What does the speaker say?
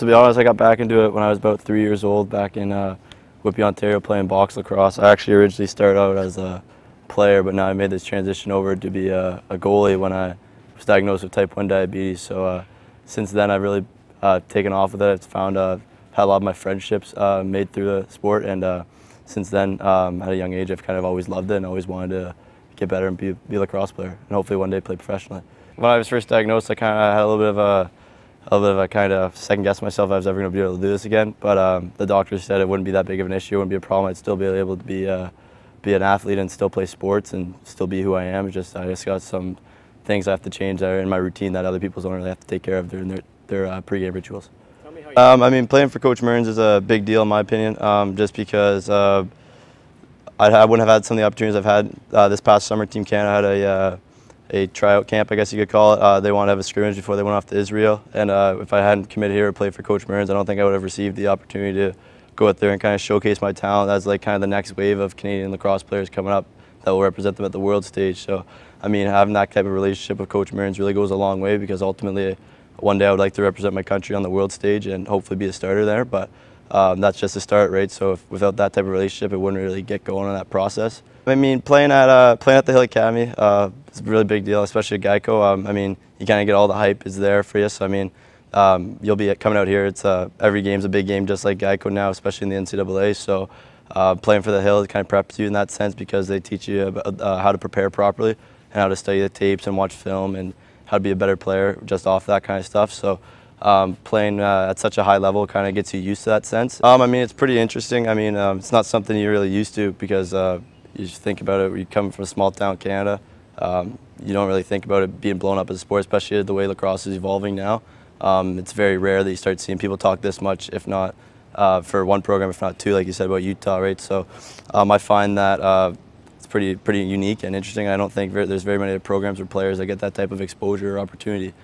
to be honest, I got back into it when I was about three years old back in uh, Whitby, Ontario, playing box lacrosse. I actually originally started out as a player, but now I made this transition over to be a, a goalie when I was diagnosed with type 1 diabetes. So uh, since then, I've really uh, taken off with it. I've found uh, had a lot of my friendships uh, made through the sport, and uh, since then, um, at a young age, I've kind of always loved it and always wanted to get better and be, be a lacrosse player, and hopefully one day play professionally. When I was first diagnosed, I kind of had a little bit of a a little bit of a kind of second guess myself if I was ever going to be able to do this again. But um, the doctors said it wouldn't be that big of an issue, it wouldn't be a problem. I'd still be able to be uh, be an athlete and still play sports and still be who I am. It's just I just got some things I have to change that are in my routine that other people don't really have to take care of during their their uh, pregame rituals. Um, I mean, playing for Coach Mearns is a big deal in my opinion, um, just because uh, I, I, wouldn't have had some of the opportunities I've had uh, this past summer. Team Canada had a uh, a tryout camp, I guess you could call it. Uh, they wanted to have a scrimmage before they went off to Israel, and uh, if I hadn't committed here or played for Coach Mearns, I don't think I would have received the opportunity to go out there and kind of showcase my talent as like kind of the next wave of Canadian lacrosse players coming up that will represent them at the world stage. So, I mean, having that type of relationship with Coach Mearns really goes a long way because ultimately, one day I would like to represent my country on the world stage and hopefully be a starter there. But um, that's just a start, right? So if, without that type of relationship, it wouldn't really get going on that process. I mean, playing at uh, playing at the Hill Academy uh, is a really big deal, especially at Geico. Um, I mean, you kind of get all the hype is there for you. So I mean, um, you'll be coming out here. It's uh, every game's a big game, just like Geico now, especially in the NCAA. So uh, playing for the Hill kind of preps you in that sense because they teach you about, uh, how to prepare properly and how to study the tapes and watch film and how to be a better player just off that kind of stuff. So. Um, playing uh, at such a high level kind of gets you used to that sense. Um, I mean, it's pretty interesting. I mean, um, it's not something you're really used to because uh, you just think about it, you come from a small town Canada, um, you don't really think about it being blown up as a sport, especially the way lacrosse is evolving now. Um, it's very rare that you start seeing people talk this much, if not uh, for one program, if not two, like you said about Utah, right? So um, I find that uh, it's pretty pretty unique and interesting. I don't think there's very many programs or players that get that type of exposure or opportunity.